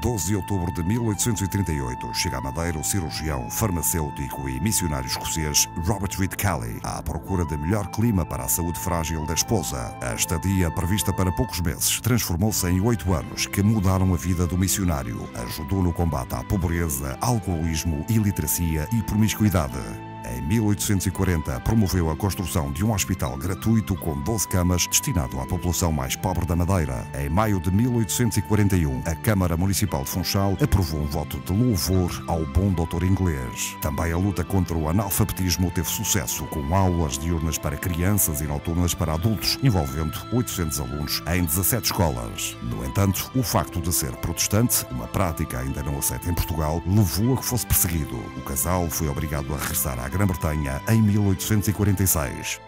12 de outubro de 1838, chega à Madeira o cirurgião, farmacêutico e missionário escocês Robert Reed Kelly, à procura de melhor clima para a saúde frágil da esposa. A estadia, prevista para poucos meses, transformou-se em oito anos que mudaram a vida do missionário. Ajudou no combate à pobreza, alcoolismo, iliteracia e promiscuidade. Em 1840, promoveu a construção de um hospital gratuito com 12 camas destinado à população mais pobre da Madeira. Em maio de 1841, a Câmara Municipal de Funchal aprovou um voto de louvor ao bom doutor inglês. Também a luta contra o analfabetismo teve sucesso, com aulas diurnas para crianças e noturnas para adultos, envolvendo 800 alunos em 17 escolas. No entanto, o facto de ser protestante, uma prática ainda não aceita em Portugal, levou a que fosse perseguido. O casal foi obrigado a regressar à Grã-Bretanha em 1846.